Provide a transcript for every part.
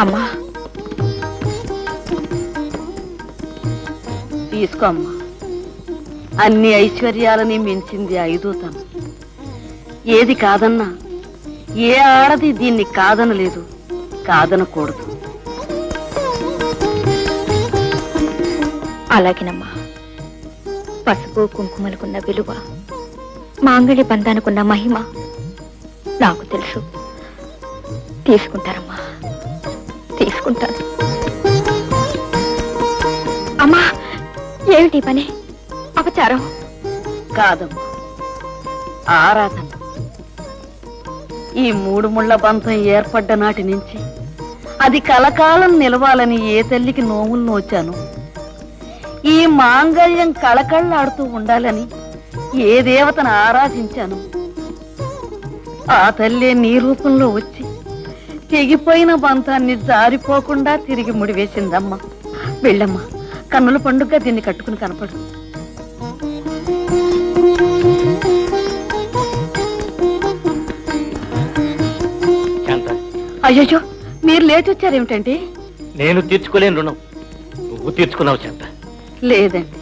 అమ్మా. తీసుకో అమ్మా. అన్ని ఐశ్వర్యాలని మించింది ఐదోతనం ఏది కాదన్నా ఏ ఆడది దీన్ని కాదనలేదు కాదనకూడదు. అలాగేనమ్మా. పసుపు కుంకుమలకున్న విలువ మాంగళ్య బంధానికున్న మహిమ నాకు తెలుసు. తీసుకుంటారమ్మా. తీసుకుంటాను. అమ్మా ఏమిటి పని? అపచారం? కాదమ్మా. ఆరాధన. ఈ మూడు ముళ్ళ బంధం ఏర్పడ్డ నాటి నుంచి అది కలకాలం నిలవాలని ఏ తల్లికి నోములు నోచాను. ఈ మాంగళ్యం కళకళ్ళాడుతూ ఉండాలని ఏ దేవతను ఆరాధించాను. ఆ తల్లే నీ రూపంలో వచ్చి తెగిపోయిన బంధాన్ని జారిపోకుండా తిరిగి ముడివేసిందమ్మా. వెళ్ళమ్మా కన్నుల పండుగ దీన్ని కట్టుకుని కనపడు. అయ్యో మీరు లేచి వచ్చారేమిటండి నేను తీర్చుకోలేను రుణం. నువ్వు తీర్చుకున్నావు శాంత. లేదండి.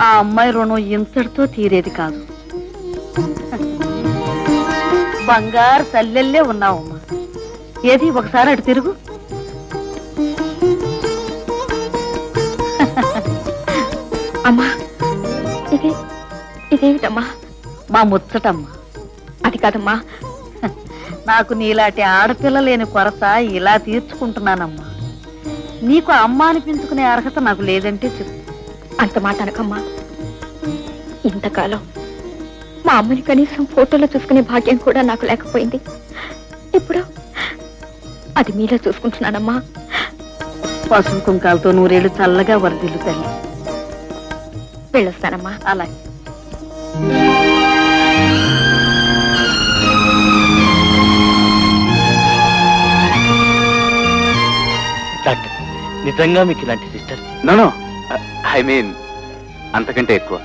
ఆ అమ్మాయి రుణం ఇంతటితో తీరేది కాదు. బంగారు తల్లెల్లే ఉన్నావమ్మా. ఏది? ఒకసారి అటు తిరుగు. అమ్మా ఇది ఇదేమిటమ్మా? మా ముచ్చటమ్మా. అది కాదమ్మా. నాకు నీలాంటి ఆడపిల్ల లేని కొరత ఇలా తీర్చుకుంటున్నానమ్మా. నీకు అమ్మ అనిపించుకునే అర్హత నాకు లేదంటే చెప్పు. అంత మాట అనకమ్మా. ఇంతకాలం మా అమ్మని కనీసం ఫోటోలో చూసుకునే భాగ్యం కూడా నాకు లేకపోయింది. ఇప్పుడు అది మీలో చూసుకుంటున్నానమ్మా. పసుపు కుంకాలతో నూరేళ్ళు చల్లగా వరదిల్లు తల్లి వెళ్ళొస్తానమ్మా. అలాగే. డాక్టర్ నిజంగా మీకు ఇలాంటి సిస్టర్? నో ఐ మీన్ అంతకంటే ఎక్కువ.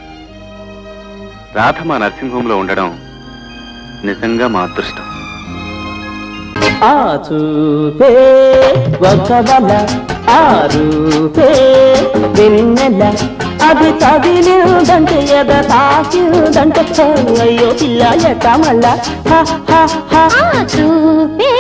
రాధ మా నర్సింగ్ హోమ్లో ఉండడం నిజంగా మా అదృష్టం. ఆ చూపే ఒక వల ఆ రూపే వెన్నెల అది తగిలిందంటే ఎద తాకిందంటే అయ్యో పిల్ల ఎట్ట మళ్ళా హ, చూపే